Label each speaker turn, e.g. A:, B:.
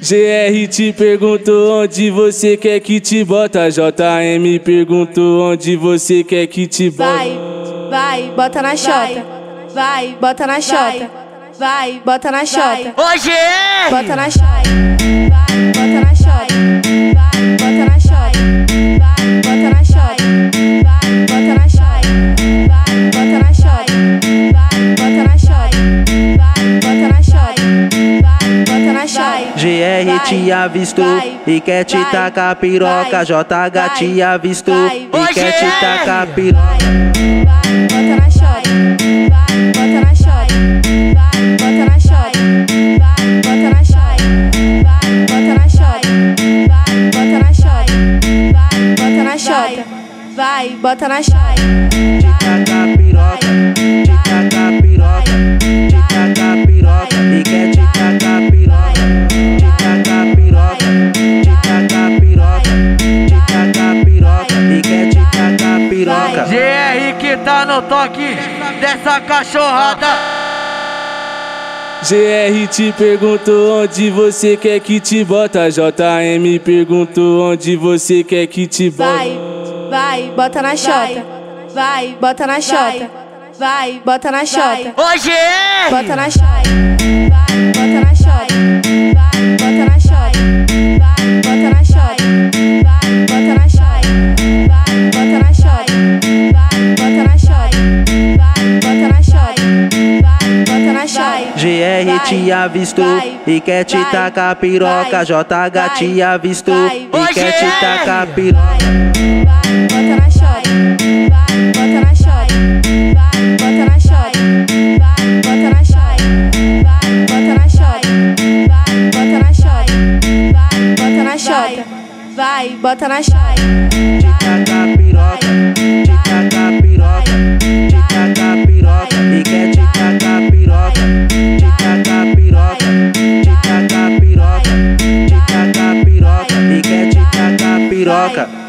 A: GR te perguntou onde você quer que te bota. JM perguntou onde você quer que te bota.
B: Vai, vai, bota na chota. Vai, bota na chota. Vai, bota na chota.
C: Hoje é!
B: Bota na chota. Vai, bota na chota. Vai,
D: te avistou
B: vai,
D: e quer te tacar piroca. JH te avistou e quer te tacar piroca.
B: Bota na bota na bota na bota na bota na bota na bota na vai, bota na
C: shot. Tá no toque dessa cachorrada.
A: GR te perguntou onde você quer que te bota. JM perguntou onde você quer que te bota.
B: Vai, vai, bota na chota. Vai, bota na chota. Vai, bota na chota.
C: Hoje é!
B: Bota na chota. Vai, bota na chota. Vai,
D: te avistou
B: vai,
D: e quer te tacar piroca. JH te avistou e quer te tacar piroca.
B: Bota na bota na shot, bota na bota na shot, bota na bota na bota na vai, bota na
D: shot. Toca.